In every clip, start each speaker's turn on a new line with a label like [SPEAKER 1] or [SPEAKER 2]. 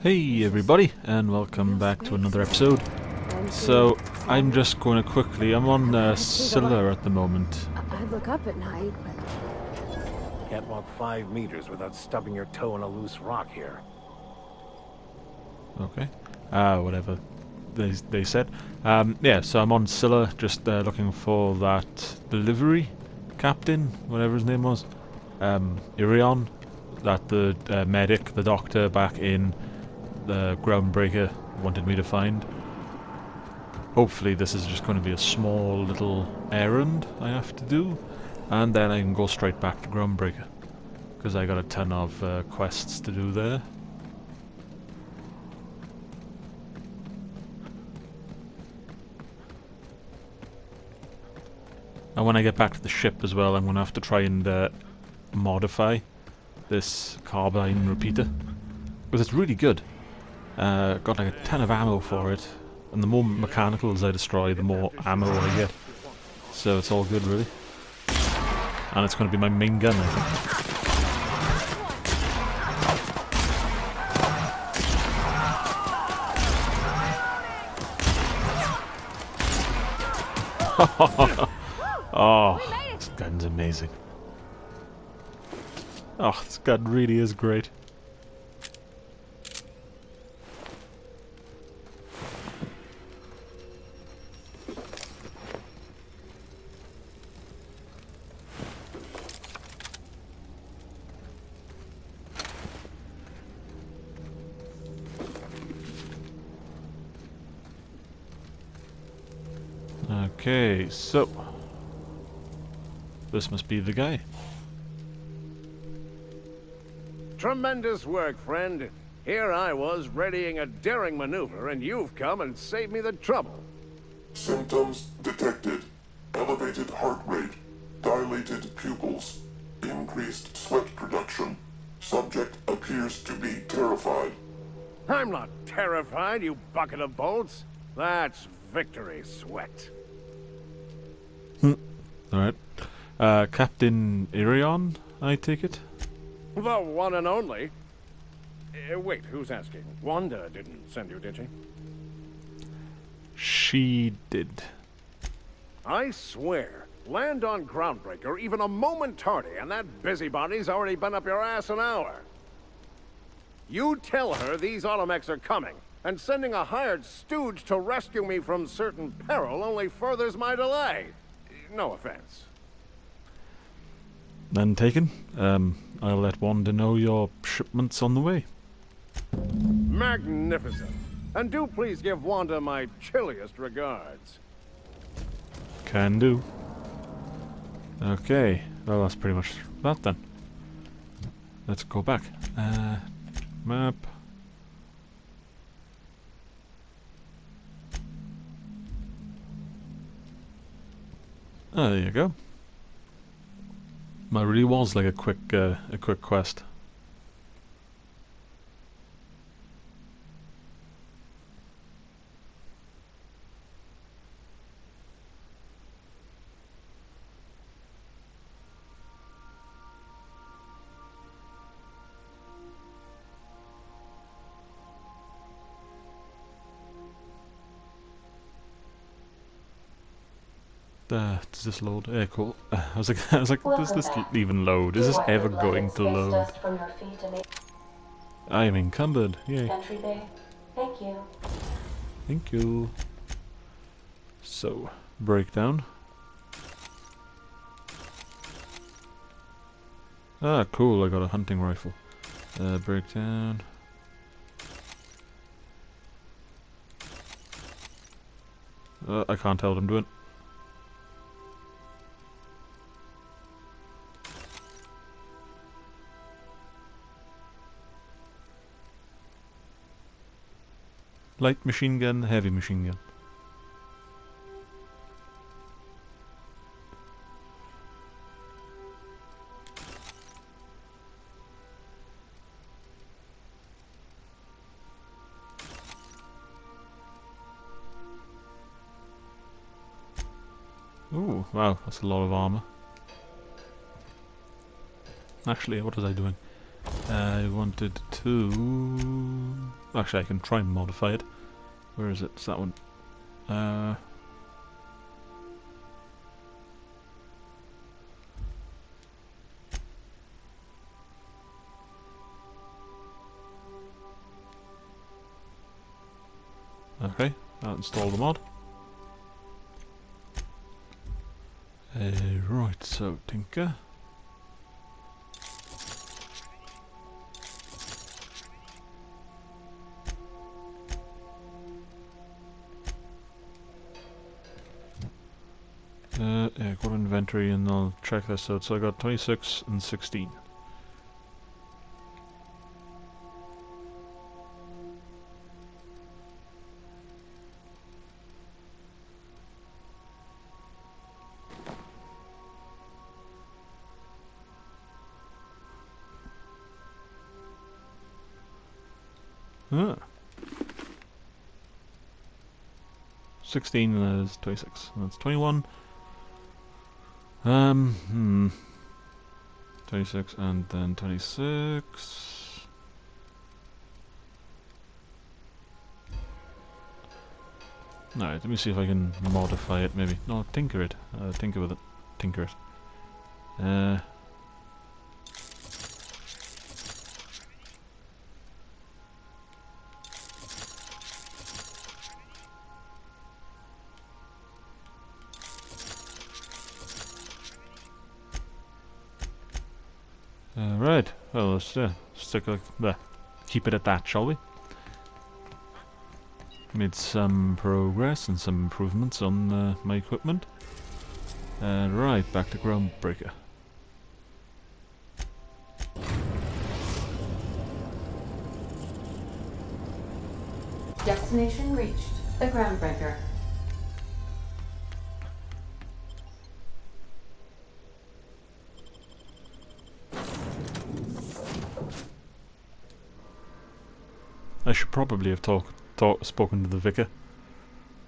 [SPEAKER 1] Hey everybody, and welcome back to another episode. So, I'm just going to quickly, I'm on uh, Scylla at the moment.
[SPEAKER 2] I look up at night, but
[SPEAKER 3] Can't walk five meters without stubbing your toe in a loose rock here.
[SPEAKER 1] Okay. Uh, whatever they, they said. Um, yeah, so I'm on Scylla, just uh, looking for that delivery captain, whatever his name was. Um, Irion, that the uh, medic, the doctor back in the Groundbreaker wanted me to find. Hopefully this is just going to be a small little errand I have to do, and then I can go straight back to Groundbreaker. Because I got a ton of uh, quests to do there. And when I get back to the ship as well, I'm going to have to try and uh, modify this carbine repeater. Because it's really good. Uh, got like a ton of ammo for it. And the more mechanicals I destroy, the more ammo I get. So it's all good, really. And it's going to be my main gun, I think. oh, this gun's amazing. Oh, this gun really is great. This must be the guy.
[SPEAKER 3] Tremendous work, friend. Here I was readying a daring maneuver, and you've come and saved me the trouble.
[SPEAKER 4] Symptoms detected. Elevated heart rate, dilated pupils, increased sweat production. Subject appears to be terrified.
[SPEAKER 3] I'm not terrified, you bucket of bolts. That's victory sweat. Hmm.
[SPEAKER 1] Alright. Uh, Captain Irion, I take it?
[SPEAKER 3] The one and only. Uh, wait, who's asking? Wanda didn't send you, did she?
[SPEAKER 1] She did.
[SPEAKER 3] I swear, land on Groundbreaker even a moment tardy, and that busybody's already been up your ass an hour. You tell her these automechs are coming, and sending a hired stooge to rescue me from certain peril only furthers my delay. No offense.
[SPEAKER 1] None taken. Um, I'll let Wanda know your shipment's on the way.
[SPEAKER 3] Magnificent. And do please give Wanda my chilliest regards.
[SPEAKER 1] Can do. Okay, well that's pretty much that then. Let's go back. Uh, map. Oh, there you go. That really was like a quick, uh, a quick quest. Uh, does this load? Yeah, cool. Uh, I was like, I was like, does this even load? Is this ever going to load?
[SPEAKER 5] From your feet and
[SPEAKER 1] I am encumbered. Yay.
[SPEAKER 5] Thank you.
[SPEAKER 1] Thank you. So, breakdown. Ah, cool, I got a hunting rifle. Uh, breakdown. Uh, I can't tell what I'm doing. Light machine gun, heavy machine gun. Ooh, wow, that's a lot of armor. Actually, what was I doing? I wanted to... Actually, I can try and modify it. Where is it? It's that one. Uh... Okay, I'll install the mod. Uh, right, so Tinker. Yeah, go to inventory and I'll check this out. So I got 26 and 16. Ah. 16 and that is 26. And that's 21. Um, hmm. 26 and then 26. Alright, let me see if I can modify it maybe. No, tinker it. Uh, tinker with it. Tinker it. Uh, Uh, right. Well, let's uh, stick like keep it at that, shall we? Made some progress and some improvements on uh, my equipment. Uh, right, back to Groundbreaker.
[SPEAKER 6] Destination reached. The Groundbreaker.
[SPEAKER 1] Should probably have talk, talk, spoken to the vicar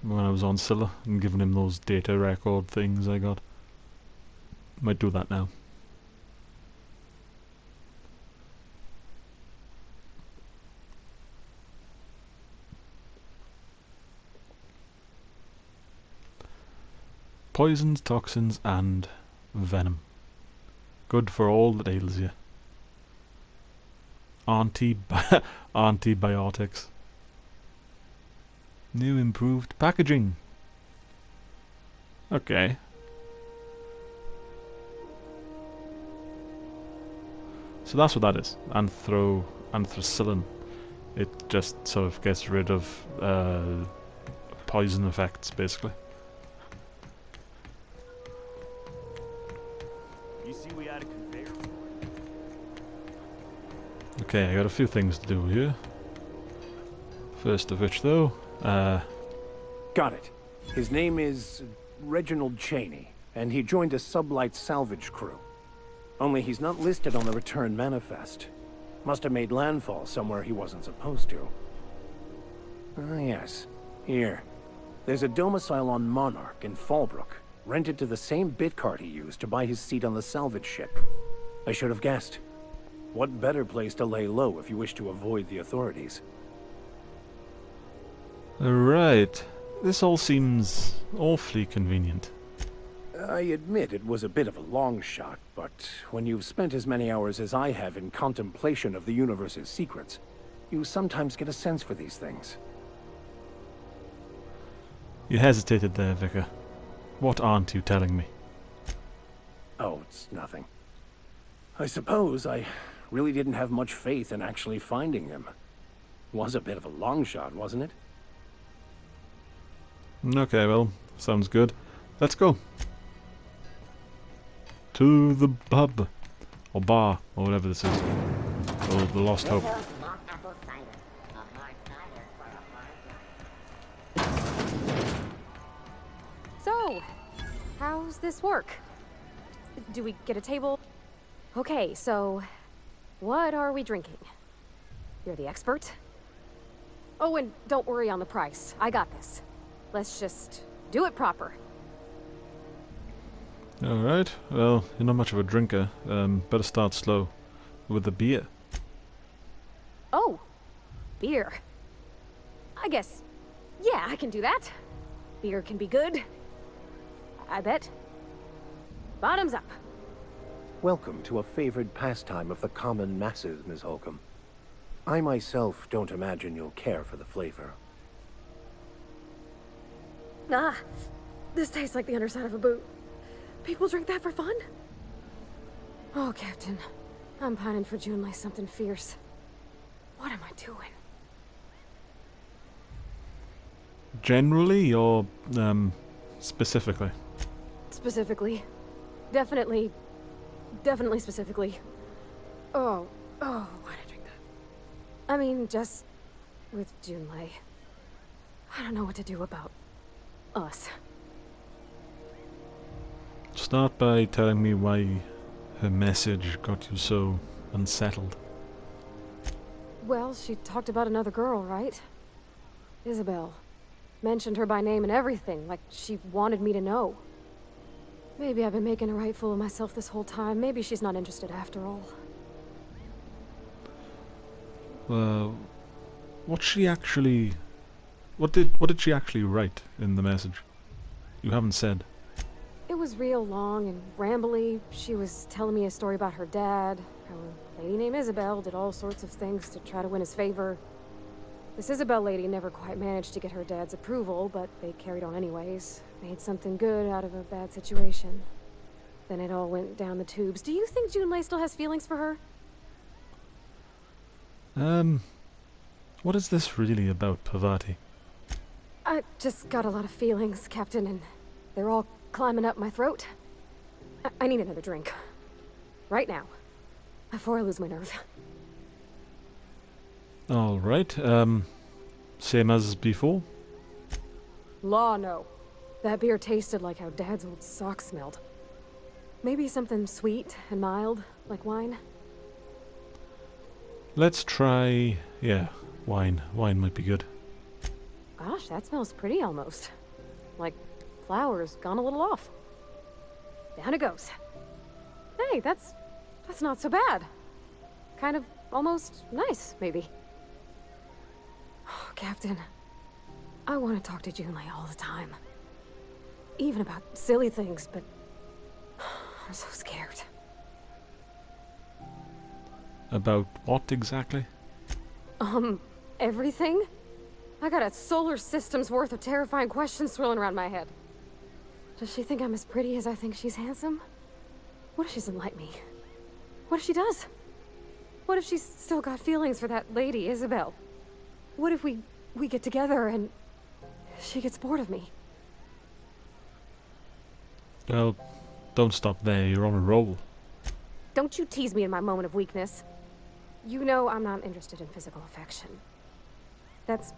[SPEAKER 1] when I was on Scylla and given him those data record things I got. Might do that now. Poisons, toxins, and venom. Good for all that ails you. Anti antibiotics. New improved packaging. Okay. So that's what that is. Anthro anthracillin. It just sort of gets rid of uh, poison effects, basically. Okay, I got a few things to do here. First of which, though, uh,
[SPEAKER 7] Got it. His name is Reginald Chaney, and he joined a sublight salvage crew. Only he's not listed on the return manifest. Must have made landfall somewhere he wasn't supposed to. Ah, yes. Here. There's a domicile on Monarch in Fallbrook, rented to the same bit card he used to buy his seat on the salvage ship. I should have guessed. What better place to lay low if you wish to avoid the authorities?
[SPEAKER 1] right. This all seems awfully convenient.
[SPEAKER 7] I admit it was a bit of a long shot, but when you've spent as many hours as I have in contemplation of the universe's secrets, you sometimes get a sense for these things.
[SPEAKER 1] You hesitated there, Vicar. What aren't you telling me?
[SPEAKER 7] Oh, it's nothing. I suppose I really didn't have much faith in actually finding him. Was a bit of a long shot, wasn't it?
[SPEAKER 1] Okay, well, sounds good. Let's go. To the pub. Or bar, or whatever this is. Or the Lost Hope.
[SPEAKER 2] So, how's this work? Do we get a table? Okay, so what are we drinking? You're the expert. Oh, and don't worry on the price. I got this. Let's just do it proper.
[SPEAKER 1] Alright, well, you're not much of a drinker. Um, better start slow. With the beer.
[SPEAKER 2] Oh, beer. I guess, yeah, I can do that. Beer can be good. I bet. Bottoms up.
[SPEAKER 7] Welcome to a favored pastime of the common masses, Miss Holcomb. I myself don't imagine you'll care for the flavor.
[SPEAKER 2] Ah, this tastes like the underside of a boot. People drink that for fun? Oh, Captain. I'm pining for June like something fierce. What am I doing?
[SPEAKER 1] Generally or um, specifically?
[SPEAKER 2] Specifically. Definitely. Definitely specifically. Oh, oh, why'd I drink that? I mean, just with Junlei. I don't know what to do about us.
[SPEAKER 1] Start by telling me why her message got you so unsettled.
[SPEAKER 2] Well, she talked about another girl, right? Isabel. Mentioned her by name and everything, like she wanted me to know. Maybe I've been making a right fool of myself this whole time. Maybe she's not interested after all.
[SPEAKER 1] Uh, what she actually... What did what did she actually write in the message? You haven't said.
[SPEAKER 2] It was real long and rambly. She was telling me a story about her dad, how a lady named Isabel did all sorts of things to try to win his favor. This Isabel lady never quite managed to get her dad's approval, but they carried on anyways. Made something good out of a bad situation. Then it all went down the tubes. Do you think Junlei still has feelings for her?
[SPEAKER 1] Um, what is this really about, Parvati?
[SPEAKER 2] I just got a lot of feelings, Captain, and they're all climbing up my throat. I, I need another drink. Right now. Before I lose my nerve.
[SPEAKER 1] Alright, um, same as before?
[SPEAKER 2] Law, no. That beer tasted like how Dad's old socks smelled. Maybe something sweet and mild, like wine?
[SPEAKER 1] Let's try... yeah, wine. Wine might be good.
[SPEAKER 2] Gosh, that smells pretty almost. Like flowers gone a little off. Down it goes. Hey, that's... that's not so bad. Kind of almost nice, maybe. Oh, Captain, I want to talk to Junlei all the time. Even about silly things, but I'm so scared.
[SPEAKER 1] About what exactly?
[SPEAKER 2] Um, everything? I got a solar system's worth of terrifying questions swirling around my head. Does she think I'm as pretty as I think she's handsome? What if she doesn't like me? What if she does? What if she's still got feelings for that lady, Isabel? What if we we get together and she gets bored of me?
[SPEAKER 1] Well, don't stop there. You're on a roll.
[SPEAKER 2] Don't you tease me in my moment of weakness. You know I'm not interested in physical affection. That's...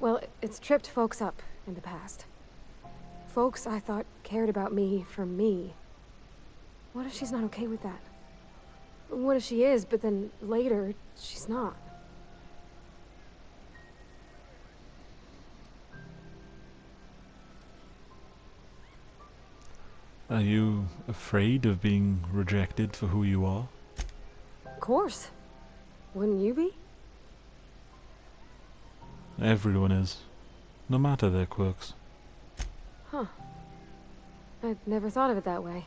[SPEAKER 2] Well, it's tripped folks up in the past. Folks I thought cared about me for me. What if she's not okay with that? What if she is, but then later, she's not?
[SPEAKER 1] Are you afraid of being rejected for who you are?
[SPEAKER 2] Of course. Wouldn't you be?
[SPEAKER 1] Everyone is. No matter their quirks.
[SPEAKER 2] Huh. I'd never thought of it that way.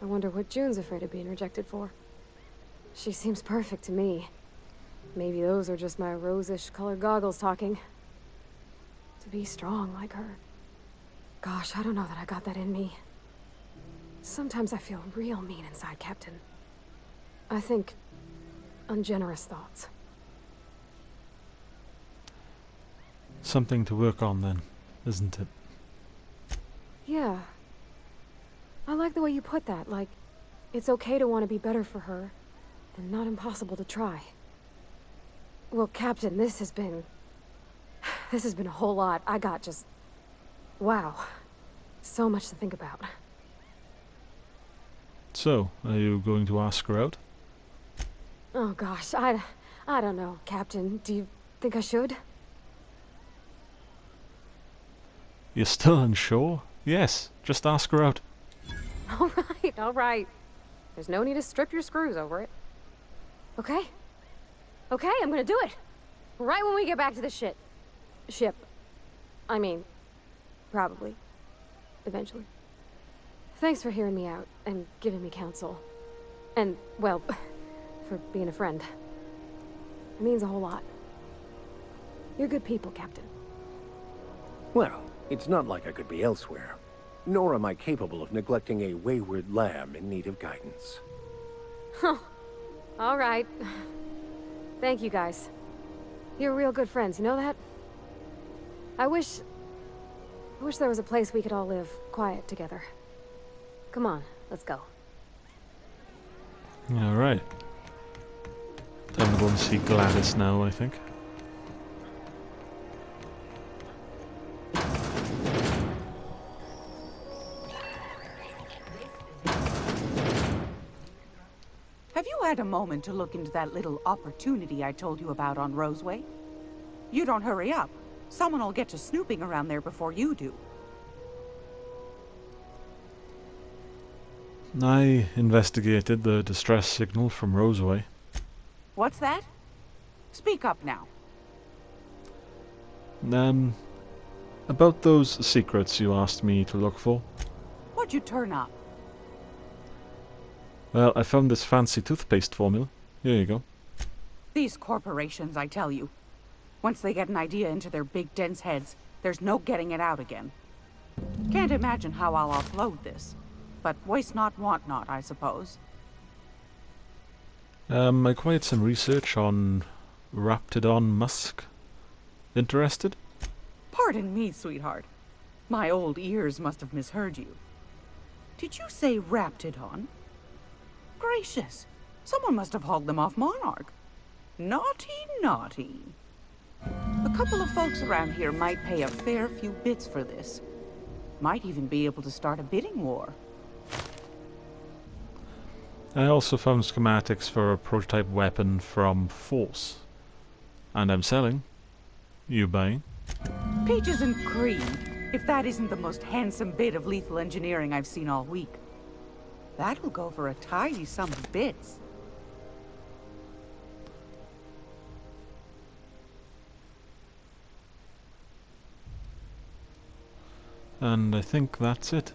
[SPEAKER 2] I wonder what June's afraid of being rejected for. She seems perfect to me. Maybe those are just my rosish colored goggles talking. To be strong like her. Gosh, I don't know that I got that in me. Sometimes I feel real mean inside, Captain. I think ungenerous thoughts.
[SPEAKER 1] Something to work on then, isn't it?
[SPEAKER 2] Yeah. I like the way you put that, like, it's okay to want to be better for her, and not impossible to try. Well, Captain, this has been... This has been a whole lot. I got just... Wow. So much to think about.
[SPEAKER 1] So, are you going to ask her out?
[SPEAKER 2] Oh gosh, I... I don't know, Captain. Do you think I should?
[SPEAKER 1] You're still unsure? Yes, just ask her out.
[SPEAKER 2] Alright, alright. There's no need to strip your screws over it. Okay? Okay, I'm gonna do it. Right when we get back to the shit. Ship. I mean, probably. Eventually. Thanks for hearing me out and giving me counsel. And, well, for being a friend. It means a whole lot. You're good people, Captain.
[SPEAKER 7] Well, it's not like I could be elsewhere. Nor am I capable of neglecting a wayward lamb in need of guidance. Huh.
[SPEAKER 2] All right. Thank you, guys. You're real good friends, you know that? I wish... I wish there was a place we could all live quiet together. Come on, let's go.
[SPEAKER 1] Alright. Time to go and see Gladys now, I think.
[SPEAKER 8] Have you had a moment to look into that little opportunity I told you about on Roseway? You don't hurry up. Someone will get to snooping around there before you do.
[SPEAKER 1] I investigated the distress signal from Roseway.
[SPEAKER 8] What's that? Speak up now.
[SPEAKER 1] Um, about those secrets you asked me to look for.
[SPEAKER 8] What'd you turn up?
[SPEAKER 1] Well, I found this fancy toothpaste formula. Here you go.
[SPEAKER 8] These corporations, I tell you. Once they get an idea into their big dense heads, there's no getting it out again. Can't imagine how I'll offload this. But waste not, want not, I suppose.
[SPEAKER 1] Um, I acquired some research on Raptidon musk. Interested?
[SPEAKER 8] Pardon me, sweetheart. My old ears must have misheard you. Did you say Raptidon? Gracious, someone must have hauled them off Monarch. Naughty, naughty. A couple of folks around here might pay a fair few bits for this. Might even be able to start a bidding war.
[SPEAKER 1] I also found schematics for a prototype weapon from Force. And I'm selling. You buying?
[SPEAKER 8] Peaches and cream, if that isn't the most handsome bit of lethal engineering I've seen all week. That'll go for a tidy sum of bits.
[SPEAKER 1] And I think that's it.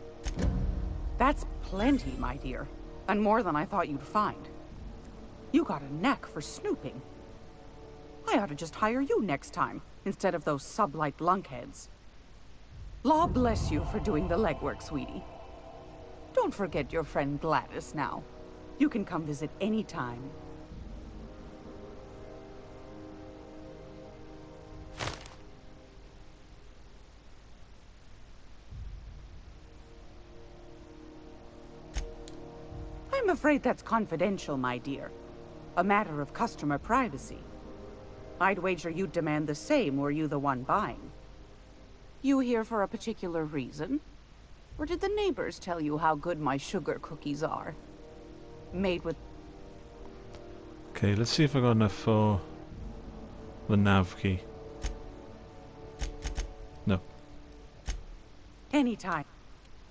[SPEAKER 8] That's plenty, my dear. And more than I thought you'd find. You got a knack for snooping. I ought to just hire you next time, instead of those sublight lunkheads. Law bless you for doing the legwork, sweetie. Don't forget your friend Gladys now. You can come visit any time. Afraid that's confidential, my dear. A matter of customer privacy. I'd wager you'd demand the same were you the one buying. You here for a particular reason? Or did the neighbors tell you how good my sugar cookies are? Made with...
[SPEAKER 1] Okay, let's see if I got enough for the nav key. No.
[SPEAKER 8] Anytime.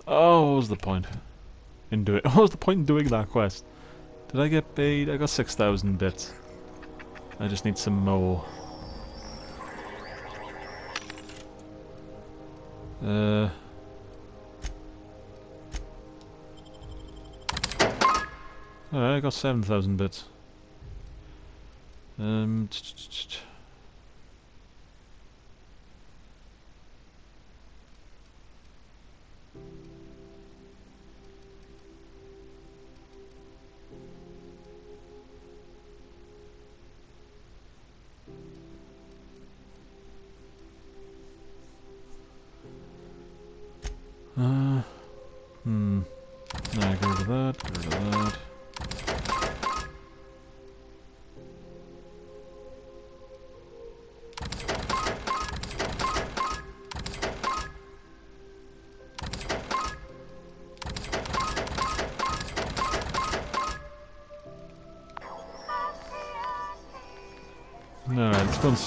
[SPEAKER 1] Oh, what was the point in doing? What was the point in doing that quest? Did I get paid? I got six thousand bits. I just need some more. Uh. Alright, I got 7,000 bits. Um,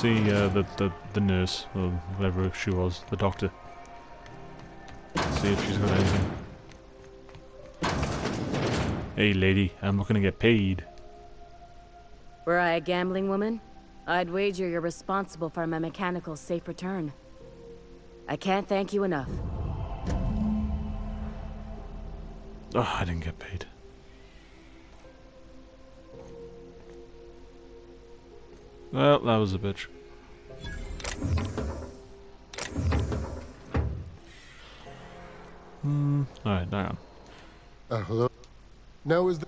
[SPEAKER 1] see uh, the, the, the nurse, or whoever she was, the doctor. See if she's got anything. Hey lady, I'm not gonna get paid.
[SPEAKER 2] Were I a gambling woman,
[SPEAKER 9] I'd wager you're responsible for my mechanical safe return. I can't thank you enough.
[SPEAKER 1] Oh, I didn't get paid. Well, that was a bitch. Hmm. Alright, hang on.
[SPEAKER 10] Uh, hello? Now is the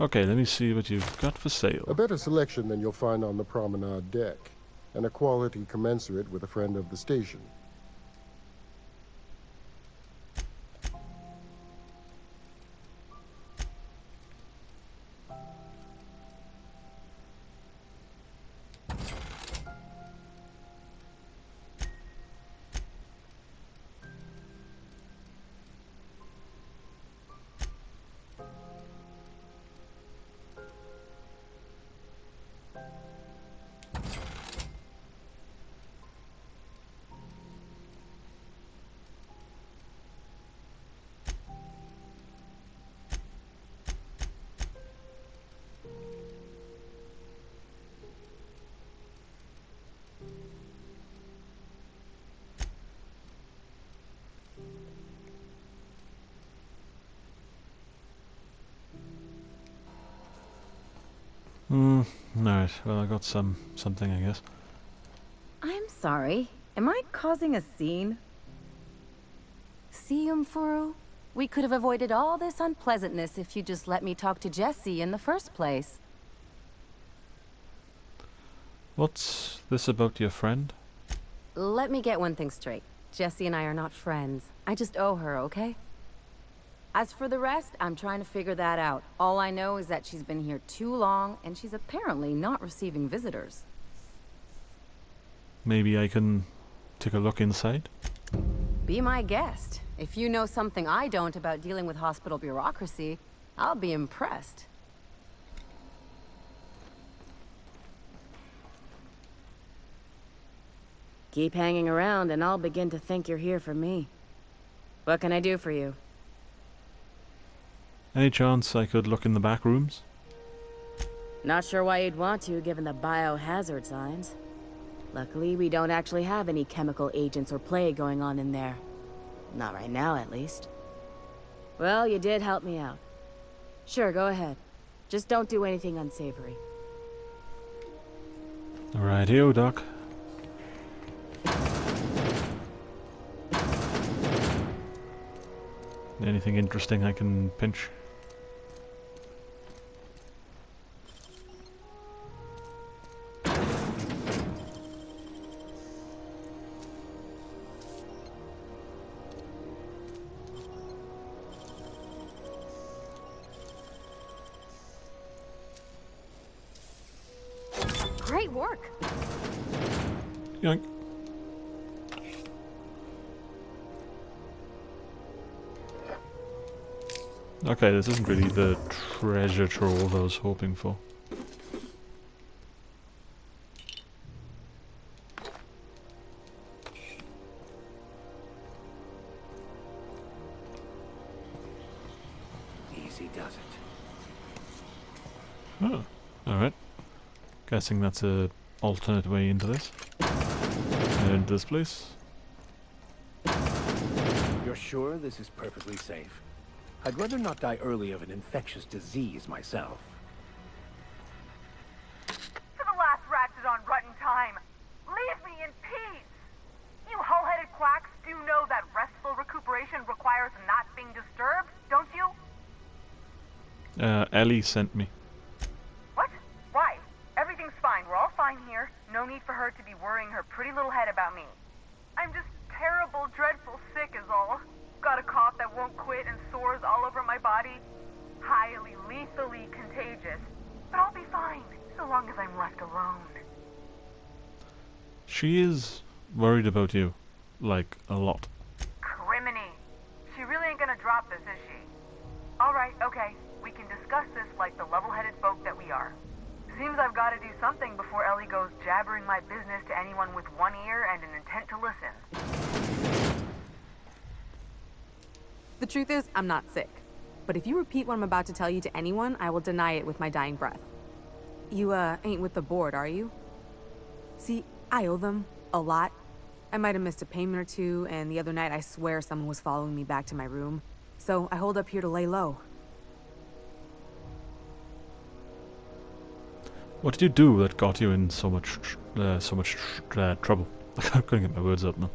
[SPEAKER 1] Okay, let me see what you've got for sale.
[SPEAKER 10] a better selection than you'll find on the promenade deck, and a quality commensurate with a friend of the station.
[SPEAKER 1] Hmm. Alright, well I got some something I guess.
[SPEAKER 9] I'm sorry. Am I causing a scene?
[SPEAKER 11] See, Umfuru? We could have avoided all this unpleasantness if you just let me talk to Jesse in the first place.
[SPEAKER 1] What's this about your friend?
[SPEAKER 11] Let me get one thing straight. Jesse and I are not friends. I just owe her, okay? As for the rest, I'm trying to figure that out. All I know is that she's been here too long, and she's apparently not receiving visitors.
[SPEAKER 1] Maybe I can take a look inside?
[SPEAKER 11] Be my guest. If you know something I don't about dealing with hospital bureaucracy, I'll be impressed.
[SPEAKER 9] Keep hanging around and I'll begin to think you're here for me. What can I do for you?
[SPEAKER 1] Any chance I could look in the back rooms?
[SPEAKER 9] Not sure why you'd want to, given the biohazard signs. Luckily, we don't actually have any chemical agents or plague going on in there. Not right now, at least. Well, you did help me out. Sure, go ahead. Just don't do anything unsavory.
[SPEAKER 1] Alright, here, Doc. Anything interesting I can pinch? Okay, this isn't really the treasure trove I was hoping for.
[SPEAKER 7] Easy does it.
[SPEAKER 1] Oh, alright. Guessing that's a alternate way into this. And into this place.
[SPEAKER 7] You're sure this is perfectly safe? I'd rather not die early of an infectious disease myself.
[SPEAKER 12] For the last Ratchet on Rutton time, leave me in peace! You hull-headed quacks do know that restful recuperation requires not being disturbed, don't you?
[SPEAKER 1] Uh, Ellie sent me.
[SPEAKER 12] About
[SPEAKER 1] you. Like, a lot.
[SPEAKER 12] Criminy. She really ain't gonna drop this, is she? Alright, okay. We can discuss this like the level-headed folk that we are. Seems I've gotta do something before Ellie goes jabbering my business to anyone with one ear and an intent to listen.
[SPEAKER 13] The truth is, I'm not sick. But if you repeat what I'm about to tell you to anyone, I will deny it with my dying breath.
[SPEAKER 12] You, uh, ain't with the board, are you? See, I owe them. A lot. I might have missed a payment or two, and the other night I swear someone was following me back to my room. So I hold up here to lay low.
[SPEAKER 1] What did you do that got you in so much, uh, so much uh, trouble? I couldn't get my words out man.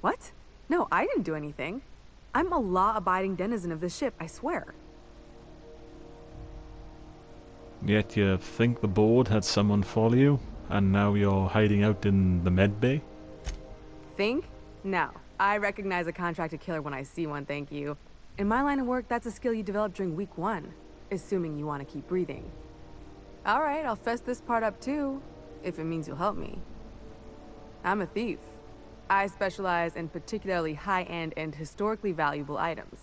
[SPEAKER 12] What? No, I didn't do anything. I'm a law-abiding denizen of this ship, I swear.
[SPEAKER 1] Yet you think the board had someone follow you, and now you're hiding out in the med bay?
[SPEAKER 12] Think? No. I recognize a contracted killer when I see one, thank you. In my line of work, that's a skill you develop during week one, assuming you want to keep breathing. Alright, I'll fess this part up too, if it means you'll help me. I'm a thief. I specialize in particularly high-end and historically valuable items.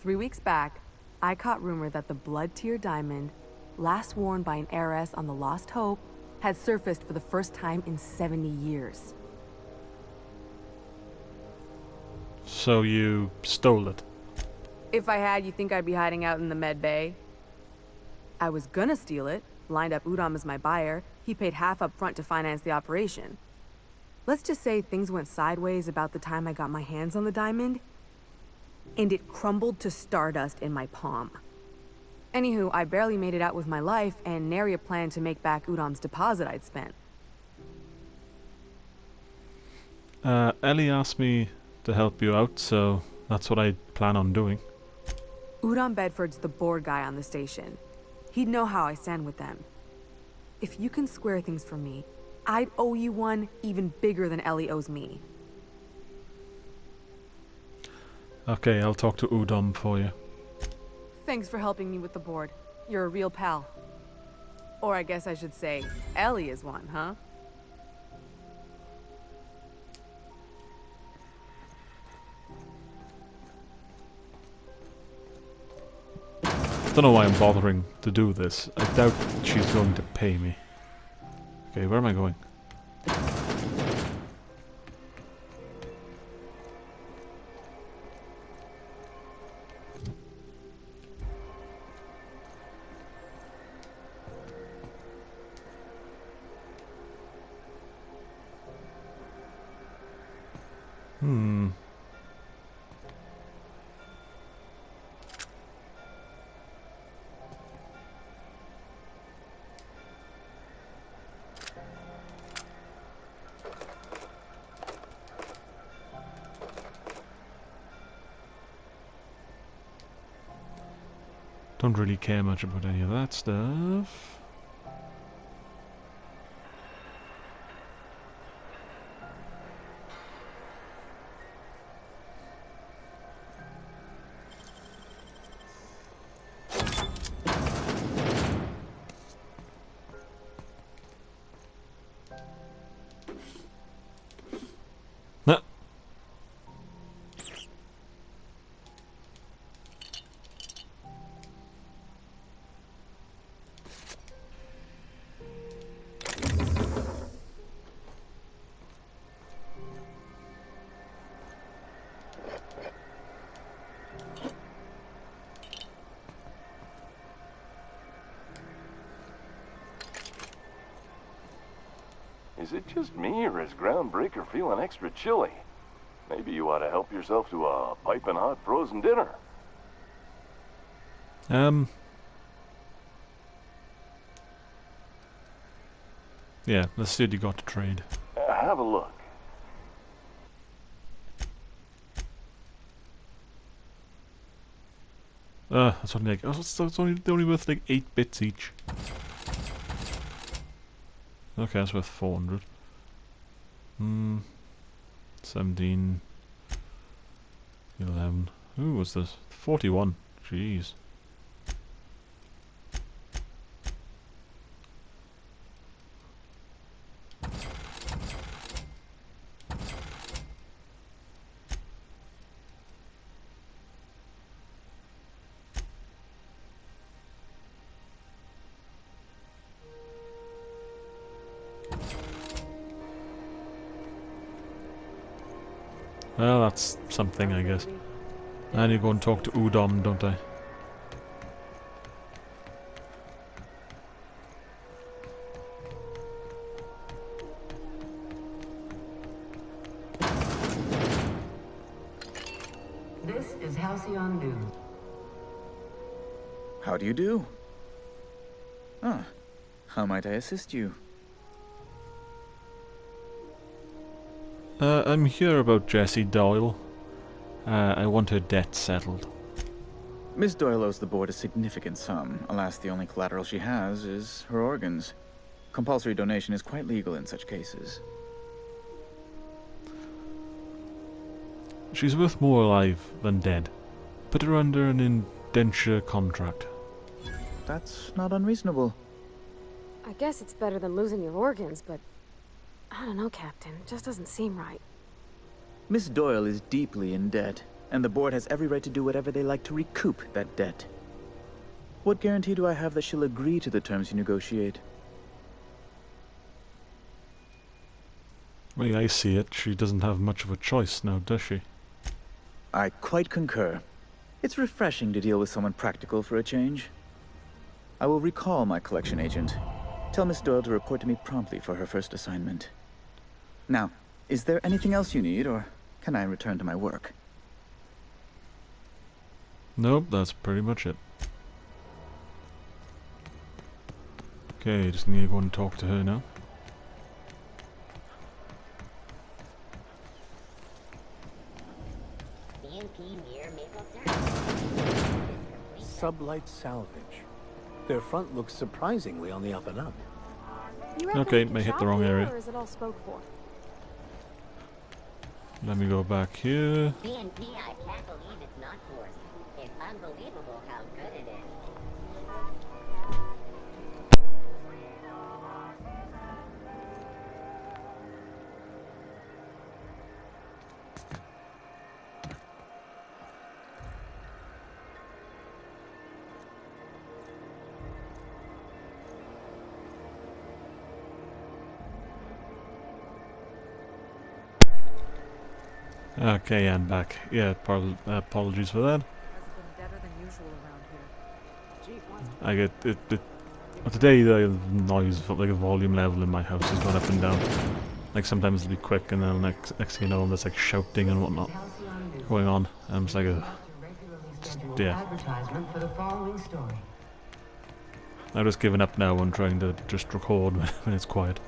[SPEAKER 12] Three weeks back, I caught rumor that the Blood Tier Diamond, last worn by an heiress on the Lost Hope, had surfaced for the first time in 70 years.
[SPEAKER 1] So you stole it?
[SPEAKER 12] If I had, you think I'd be hiding out in the med bay? I was gonna steal it, lined up Udom as my buyer. He paid half up front to finance the operation. Let's just say things went sideways about the time I got my hands on the diamond, and it crumbled to stardust in my palm. Anywho, I barely made it out with my life, and nary a plan to make back Udom's deposit I'd spent.
[SPEAKER 1] Uh, Ellie asked me to help you out, so that's what I plan on doing.
[SPEAKER 12] Udom Bedford's the board guy on the station. He'd know how I stand with them. If you can square things for me, I'd owe you one even bigger than Ellie owes me.
[SPEAKER 1] Okay, I'll talk to Udom for you.
[SPEAKER 12] Thanks for helping me with the board. You're a real pal. Or I guess I should say, Ellie is one, huh?
[SPEAKER 1] Don't know why I'm bothering to do this. I doubt she's going to pay me. Okay, where am I going? Don't really care much about any of that stuff.
[SPEAKER 14] Is Groundbreaker feeling extra chilly? Maybe you ought to help yourself to a piping hot frozen dinner.
[SPEAKER 1] Um. Yeah, let's see what you got to trade.
[SPEAKER 14] Uh, have a look.
[SPEAKER 1] Uh, that's only like, oh, it's only, they're only worth like 8 bits each. Okay, that's worth 400. Hmm. 17. 11. Who was this? 41. Jeez. something, I guess. I need to go and talk to Udom, don't I?
[SPEAKER 6] This is Halcyon News.
[SPEAKER 15] How do you do? Ah, how might I assist you?
[SPEAKER 1] Uh, I'm here about Jesse Doyle. Uh, I want her debt settled.
[SPEAKER 15] Miss Doyle owes the board a significant sum. Alas, the only collateral she has is her organs. Compulsory donation is quite legal in such cases.
[SPEAKER 1] She's worth more alive than dead. Put her under an indenture contract.
[SPEAKER 15] That's not unreasonable.
[SPEAKER 2] I guess it's better than losing your organs, but I don't know, Captain. It just doesn't seem right.
[SPEAKER 15] Miss Doyle is deeply in debt, and the board has every right to do whatever they like to recoup that debt. What guarantee do I have that she'll agree to the terms you negotiate?
[SPEAKER 1] The way I see it, she doesn't have much of a choice now, does she?
[SPEAKER 15] I quite concur. It's refreshing to deal with someone practical for a change. I will recall my collection agent. Tell Miss Doyle to report to me promptly for her first assignment. Now, is there anything else you need, or can I return to my work?
[SPEAKER 1] Nope, that's pretty much it. Okay, just need to go and talk to her now.
[SPEAKER 7] Sublight Salvage. Their front looks surprisingly on the up and up.
[SPEAKER 2] You reckon
[SPEAKER 1] Okay,
[SPEAKER 2] we
[SPEAKER 1] may
[SPEAKER 2] can
[SPEAKER 1] hit the
[SPEAKER 2] shop
[SPEAKER 1] wrong
[SPEAKER 2] here,
[SPEAKER 1] area.
[SPEAKER 2] Or is it all spoke for?
[SPEAKER 1] Let me go back here.
[SPEAKER 5] CNP, I can't believe it's not forced. It's unbelievable how good it is.
[SPEAKER 1] Okay, I'm back. Yeah, apologies for that. I get it. it today the noise, like the volume level in my house has gone up and down. Like sometimes it'll be quick, and then next, next thing you know, there's like shouting and whatnot going on. I'm just like, uh, just, yeah. I've just given up now on trying to just record when it's quiet.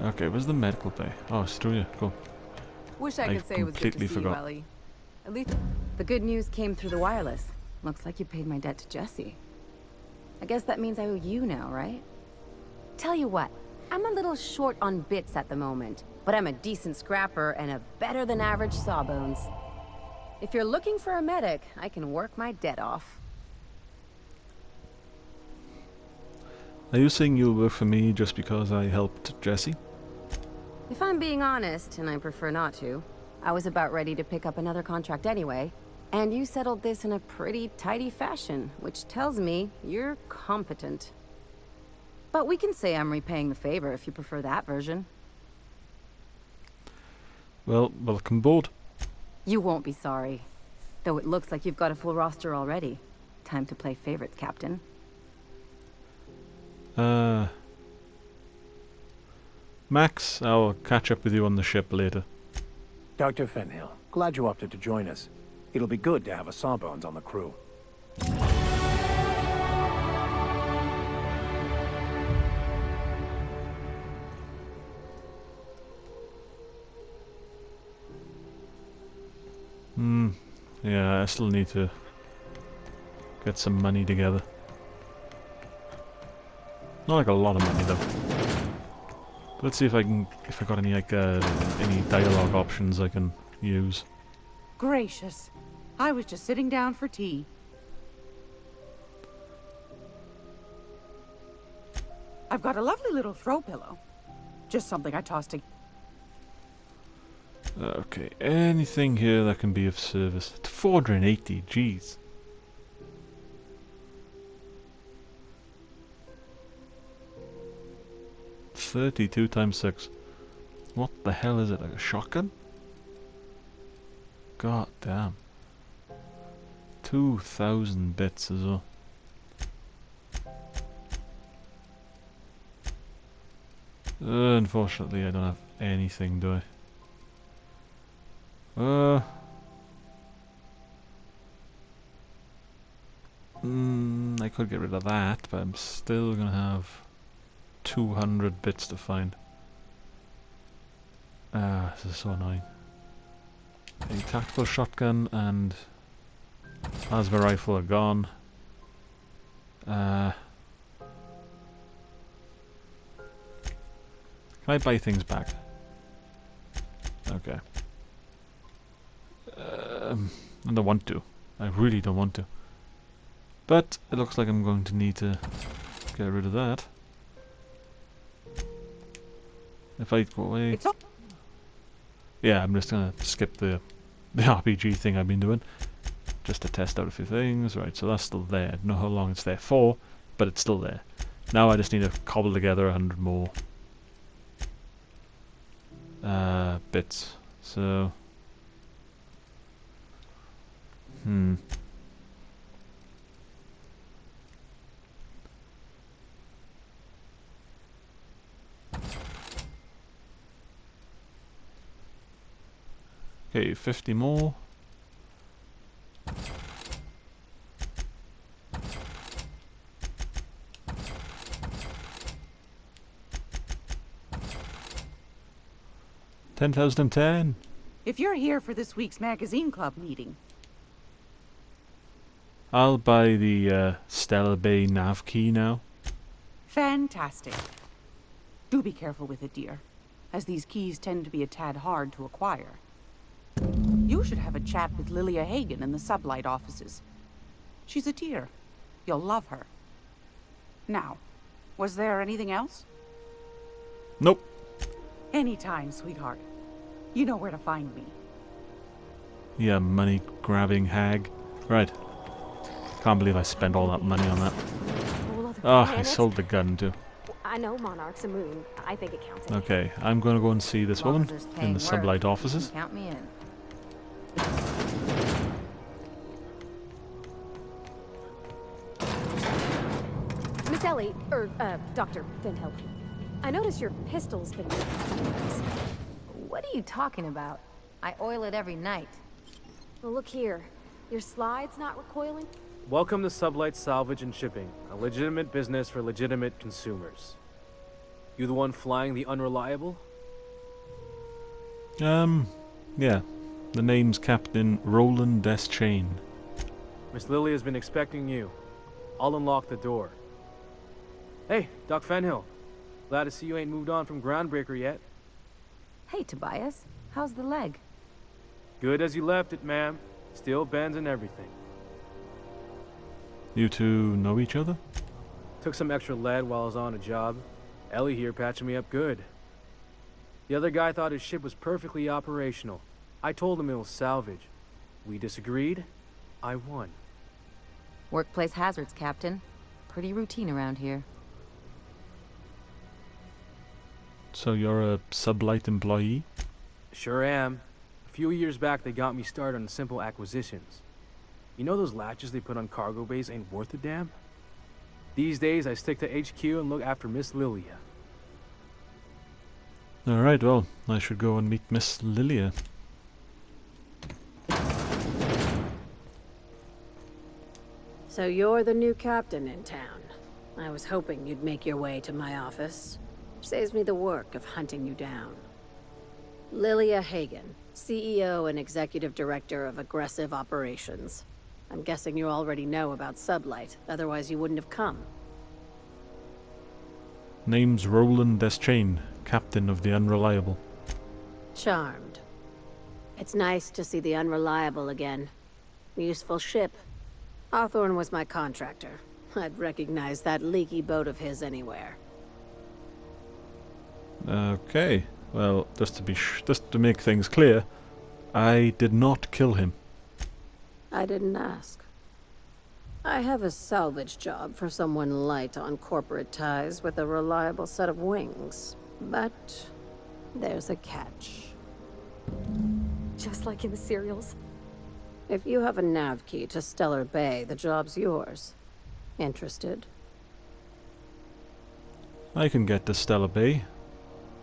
[SPEAKER 1] Okay, where's the medical bay? Oh, it's through here. Cool.
[SPEAKER 12] Wish I
[SPEAKER 1] I
[SPEAKER 12] could say it was good to
[SPEAKER 1] completely
[SPEAKER 12] see
[SPEAKER 1] forgot.
[SPEAKER 12] you, Ellie. At least
[SPEAKER 11] The good news came through the wireless. Looks like you paid my debt to Jesse. I guess that means I owe you now, right? Tell you what, I'm a little short on bits at the moment, but I'm a decent scrapper and a better than average sawbones. If you're looking for a medic, I can work my debt off.
[SPEAKER 1] Are you saying you'll work for me just because I helped Jesse?
[SPEAKER 11] If I'm being honest, and I prefer not to, I was about ready to pick up another contract anyway, and you settled this in a pretty tidy fashion, which tells me you're competent. But we can say I'm repaying the favor if you prefer that version.
[SPEAKER 1] Well, welcome aboard.
[SPEAKER 11] You won't be sorry. Though it looks like you've got a full roster already. Time to play favorites, Captain.
[SPEAKER 1] Uh, Max, I'll catch up with you on the ship later.
[SPEAKER 7] Dr. Fenhill, glad you opted to join us. It'll be good to have a Sawbones on the crew.
[SPEAKER 1] Hmm. Yeah, I still need to get some money together. Not like a lot of money though. Let's see if I can, if I got any like uh, any dialogue options I can use.
[SPEAKER 8] Gracious. I was just sitting down for tea. I've got a lovely little throw pillow. Just something I tossed in.
[SPEAKER 1] Okay, anything here that can be of service. 480, jeez. Thirty-two times six. What the hell is it? Like a shotgun? God damn. Two thousand bits as well. Uh, unfortunately, I don't have anything, do I? Uh. Mm, I could get rid of that, but I'm still gonna have 200 bits to find. Ah, this is so annoying. A tactical shotgun and plasma rifle are gone. Uh, can I buy things back? Okay. Um, I don't want to. I really don't want to. But it looks like I'm going to need to get rid of that. If I go away... Yeah, I'm just gonna skip the, the RPG thing I've been doing. Just to test out a few things. Right, so that's still there. I don't know how long it's there for, but it's still there. Now I just need to cobble together a hundred more uh, bits. So... Hmm. Okay, 50 more. Ten thousand and ten.
[SPEAKER 8] If you're here for this week's magazine club meeting,
[SPEAKER 1] I'll buy the uh, Stellar Bay nav key now.
[SPEAKER 8] fantastic. Do be careful with it, dear, as these keys tend to be a tad hard to acquire. You should have a chat with Lilia Hagen in the sublight offices. She's a dear. You'll love her. Now, was there anything else?
[SPEAKER 1] Nope.
[SPEAKER 8] Anytime, sweetheart. You know where to find me.
[SPEAKER 1] Yeah, money grabbing hag. Right. Can't believe I spent all that money on that.
[SPEAKER 2] Whole
[SPEAKER 1] Oh, ah,
[SPEAKER 2] I
[SPEAKER 1] sold the gun too.
[SPEAKER 2] I know Monarch's a moon. I think it counts.
[SPEAKER 1] Okay, I'm gonna go and see this woman in the sublight offices.
[SPEAKER 16] Count me in.
[SPEAKER 2] Ellie, or uh, Doctor Fenhill. I notice your pistol's been.
[SPEAKER 16] What are you talking about? I oil it every night.
[SPEAKER 2] Well, look here. Your slide's not recoiling.
[SPEAKER 17] Welcome to Sublight Salvage and Shipping, a legitimate business for legitimate consumers. You the one flying the unreliable?
[SPEAKER 1] Um, yeah. The name's Captain Roland Deschain.
[SPEAKER 17] Miss Lily has been expecting you. I'll unlock the door. Hey, Doc Fenhill. Glad to see you ain't moved on from Groundbreaker yet.
[SPEAKER 16] Hey, Tobias. How's the leg?
[SPEAKER 17] Good as you left it, ma'am. Still bends and everything.
[SPEAKER 1] You two know each other?
[SPEAKER 17] Took some extra lead while I was on a job. Ellie here patching me up good. The other guy thought his ship was perfectly operational. I told him it was salvage. We disagreed. I won.
[SPEAKER 16] Workplace hazards, Captain. Pretty routine around here.
[SPEAKER 1] So you're a sublight employee?
[SPEAKER 17] Sure am. A few years back, they got me started on simple acquisitions. You know those latches they put on cargo bays ain't worth a damn? These days, I stick to HQ and look after Miss Lilia.
[SPEAKER 1] Alright, well, I should go and meet Miss Lilia.
[SPEAKER 18] So you're the new captain in town. I was hoping you'd make your way to my office. Saves me the work of hunting you down. Lilia Hagen, CEO and Executive Director of Aggressive Operations. I'm guessing you already know about Sublight, otherwise you wouldn't have come.
[SPEAKER 1] Name's Roland Deschain, Captain of the Unreliable.
[SPEAKER 18] Charmed. It's nice to see the Unreliable again. Useful ship. Hawthorne was my contractor. I'd recognize that leaky boat of his anywhere.
[SPEAKER 1] Okay, well, just to be sh just to make things clear, I did not kill him.
[SPEAKER 18] I didn't ask. I have a salvage job for someone light on corporate ties with a reliable set of wings. But there's a catch.
[SPEAKER 2] Just like in the serials.
[SPEAKER 18] If you have a nav key to Stellar Bay, the job's yours. Interested?
[SPEAKER 1] I can get to Stellar Bay.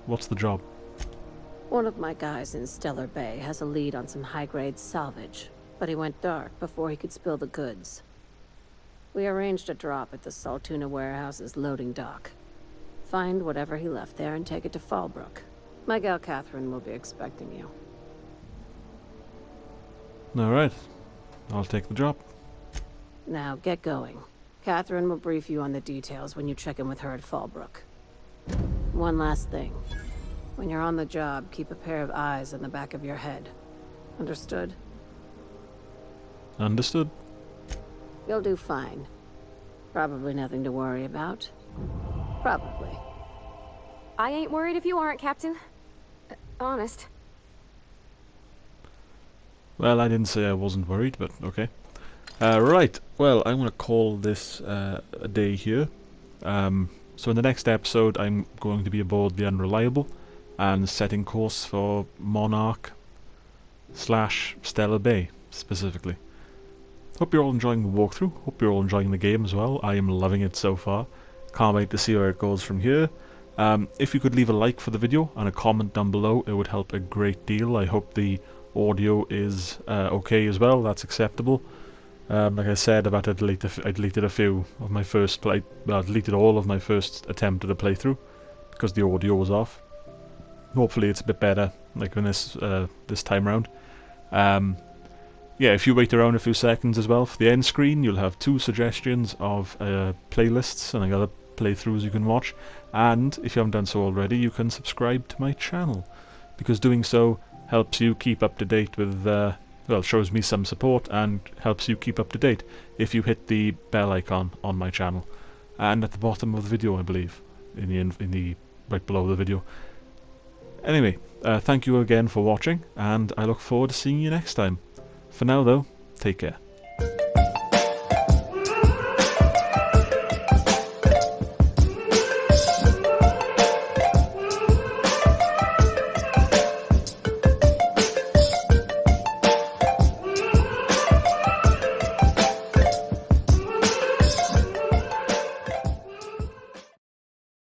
[SPEAKER 1] What's the job?
[SPEAKER 18] One of my guys in Stellar Bay has a lead on some high-grade salvage, but he went dark before he could spill the goods. We arranged a drop at the Saltuna warehouse's loading dock. Find whatever he left there and take it to Fallbrook. My gal Catherine will be expecting you.
[SPEAKER 1] Alright. I'll take the drop.
[SPEAKER 18] Now, get going. Catherine will brief you on the details when you check in with her at Fallbrook. One last thing. When you're on the job, keep a pair of eyes in the back of your head. Understood?
[SPEAKER 1] Understood.
[SPEAKER 18] You'll do fine. Probably nothing to worry about. Probably.
[SPEAKER 2] I ain't worried if you aren't, Captain. Uh, honest.
[SPEAKER 1] Well, I didn't say I wasn't worried, but okay. Uh, right, well, I'm going to call this uh, a day here. Um, so in the next episode, I'm going to be aboard the Unreliable and setting course for Monarch slash Stellar Bay, specifically. Hope you're all enjoying the walkthrough. Hope you're all enjoying the game as well. I am loving it so far. Can't wait to see where it goes from here. Um, if you could leave a like for the video and a comment down below, it would help a great deal. I hope the audio is uh, okay as well. That's acceptable. Um, like I said, I've had to delete I deleted a few of my first play. Well, I deleted all of my first attempt at a playthrough because the audio was off. Hopefully, it's a bit better like in this uh, this time round. Um, yeah, if you wait around a few seconds as well for the end screen, you'll have two suggestions of uh, playlists and other playthroughs you can watch. And if you haven't done so already, you can subscribe to my channel because doing so helps you keep up to date with uh, well, shows me some support and helps you keep up to date if you hit the bell icon on my channel. And at the bottom of the video, I believe, in the, in the right below the video. Anyway, uh, thank you again for watching, and I look forward to seeing you next time. For now, though, take care.